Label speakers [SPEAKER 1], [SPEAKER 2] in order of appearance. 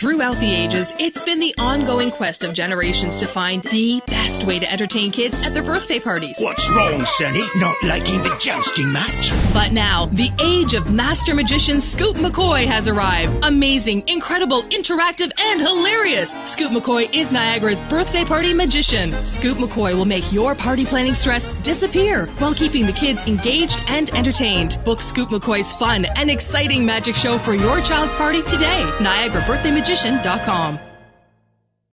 [SPEAKER 1] Throughout the ages, it's been the ongoing quest of generations to find the best way to entertain kids at their birthday parties.
[SPEAKER 2] What's wrong, Sonny? Not liking the jousting match?
[SPEAKER 1] But now, the age of master magician Scoop McCoy has arrived. Amazing, incredible, interactive, and hilarious. Scoop McCoy is Niagara's birthday party magician. Scoop McCoy will make your party planning stress disappear while keeping the kids engaged and entertained. Book Scoop McCoy's fun and exciting magic show for your child's party today. Niagara Birthday Magician magician.com.